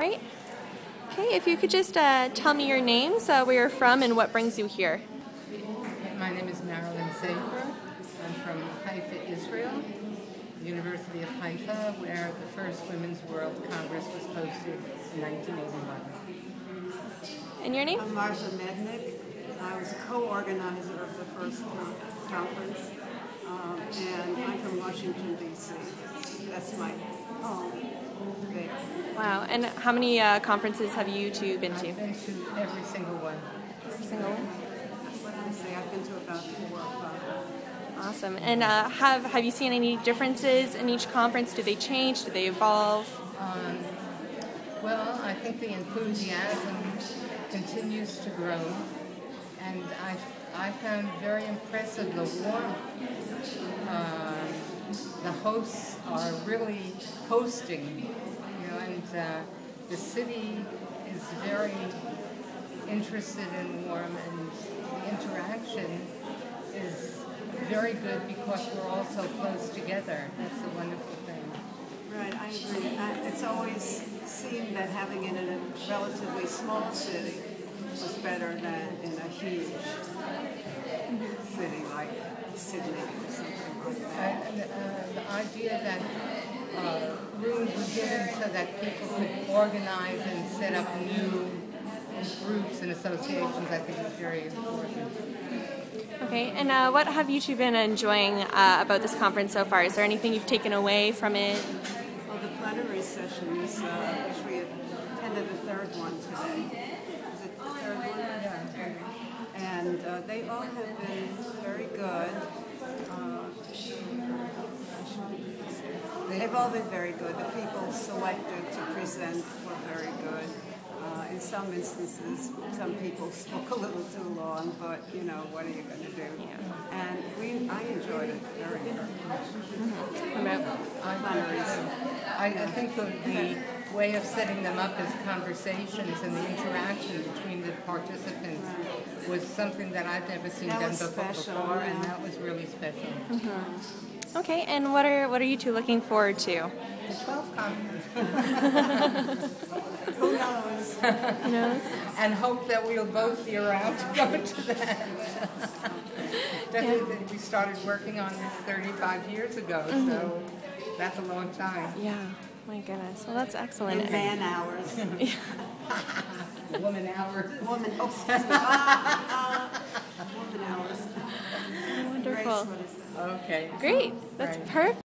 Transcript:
right. Okay, if you could just uh, tell me your names, uh, where you're from, and what brings you here. My name is Marilyn Safir. I'm from Haifa, Israel, University of Haifa, where the first Women's World Congress was hosted in 1981. And your name? I'm Martha Mednick. I was a co-organizer of the first conference, um, and I'm from Washington, D.C. That's my home there. Wow. And how many uh, conferences have you two been to? I've been to every single one. Every single one. What did I say? I've been to about four or five. Awesome. And uh, have have you seen any differences in each conference? Do they change? Do they evolve? Um, well, I think the enthusiasm continues to grow, and I, I found very impressive the warmth. Uh, the hosts are really hosting, know, and uh, the city is very interested in warm, and the interaction is very good because we're all so close together. That's a wonderful thing. Right, I agree. I, it's always seemed that having it in a relatively small city was better than in a huge city like Sydney or something like that. And, uh, the idea that uh, rooms given so that people could organize and set up new groups and associations, I think is very important. Okay. And uh, what have you two been enjoying uh, about this conference so far? Is there anything you've taken away from it? Well, the plenary sessions, uh, which we attended the third one today. Is it the third one? Yeah. And uh, they all have been very good. They've all been very good. The people selected to present were very good. Uh, in some instances, some people spoke a little too long, but you know, what are you going to do? And we, I enjoyed it very much. About Plenaries. I, I think the, the way of setting them up as conversations and the interaction between the participants was something that I've never seen That done was before, special, before and that was really special. Okay. And what are what are you two looking forward to? The 12th conference. Who knows? Who knows? and hope that we'll both be around to go to that. Definitely, we started working on this 35 years ago, so mm-hmm. that's a long time. Yeah. My goodness. Well, that's excellent. In man hours. Woman hour. Woman, oh, excuse me. Ah, ah, woman hours. Grace, Wonderful. what is that? Okay. Great. That's Right. perfect.